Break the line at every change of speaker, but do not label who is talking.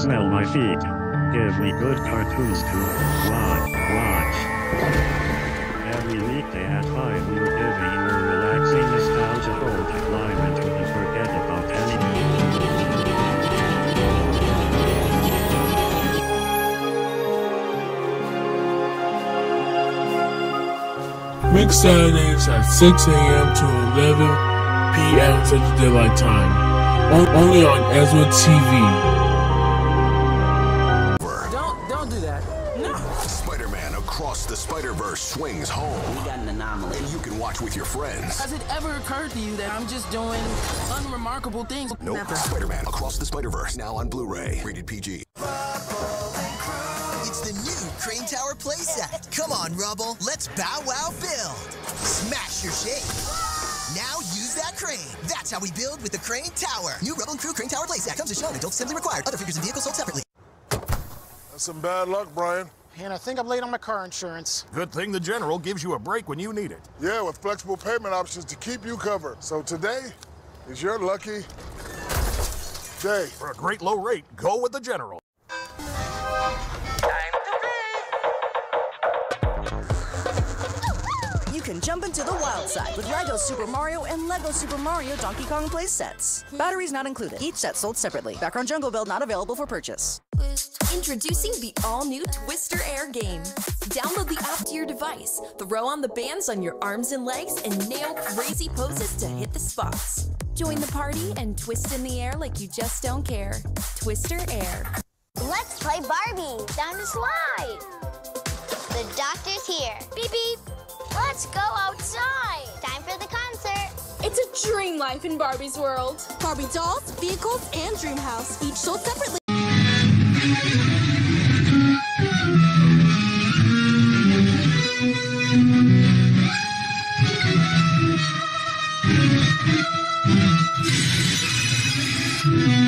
Smell my feet. Give me good cartoons to watch. Watch. Every weekday at 5 we're giving you a relaxing nostalgia hold to climb into and forget about anything.
Mixed Saturdays at 6 a.m. to 11 p.m. Central Daylight Time. Only on Ezra TV.
Spider-Verse swings home.
We got an anomaly.
And you can watch with your friends.
Has it ever occurred to you that I'm just doing unremarkable things?
Nope.
Never.
Spider-Man Across the Spider-Verse now on Blu-ray. Rated PG.
It's the new Crane Tower playset. Come on, Rubble. Let's bow wow build. Smash your shape. Now use that crane. That's how we build with the Crane Tower. New Rubble and Crew Crane Tower playset comes with shown adult assembly required. Other figures and vehicles sold separately.
That's some bad luck, Brian.
And I think I'm late on my car insurance.
Good thing the General gives you a break when you need it.
Yeah, with flexible payment options to keep you covered. So today is your lucky day.
For a great low rate, go with the General.
Can jump into the wild side with LEGO Super Mario and LEGO Super Mario Donkey Kong play sets. Batteries not included. Each set sold separately. Background Jungle Build not available for purchase.
Introducing the all-new Twister Air game. Download the app to your device, throw on the bands on your arms and legs, and nail crazy poses to hit the spots. Join the party and twist in the air like you just don't care. Twister Air.
Let's play Barbie. Down the slide. The doctor's here. Beep beep. Let's go outside. Time for the concert.
It's a dream life in Barbie's world. Barbie dolls, vehicles, and Dream House, each sold separately. Yeah.